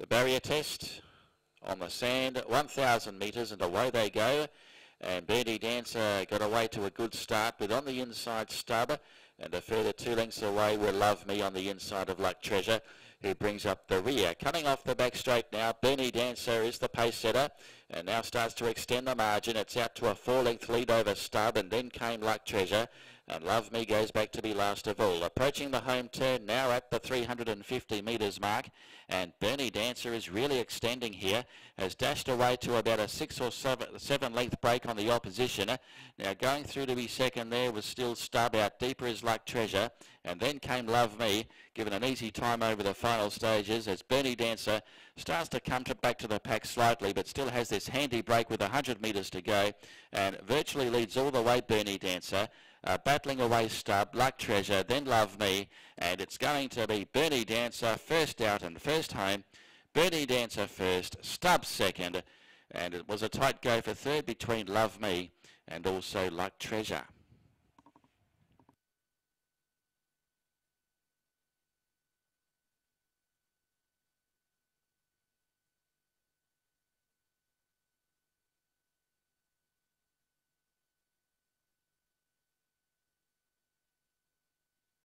The barrier test on the sand, 1,000 metres, and away they go. And Berni Dancer got away to a good start, but on the inside stub, and a further two lengths away were Love Me on the inside of Luck Treasure, who brings up the rear. Coming off the back straight now, Berni Dancer is the pace setter, and now starts to extend the margin. It's out to a four-length lead over Stub, and then came Luck Treasure, and Love Me goes back to be last of all. Approaching the home turn now at the 350 metres mark. And Berni Dancer is really extending here. Has dashed away to about a six or seven, seven length break on the opposition. Now going through to be second there was still Stub out. Deeper is Luck Treasure. And then came Love Me, given an easy time over the final stages as Berni Dancer starts to come to back to the pack slightly, but still has this handy break with 100 metres to go. And virtually leads all the way Berni Dancer. Uh, battling away Stub, Luck Treasure, then Love Me, and it's going to be Berni Dancer first out and first home. Berni Dancer first, Stub second, and it was a tight go for third between Love Me and also Luck Treasure.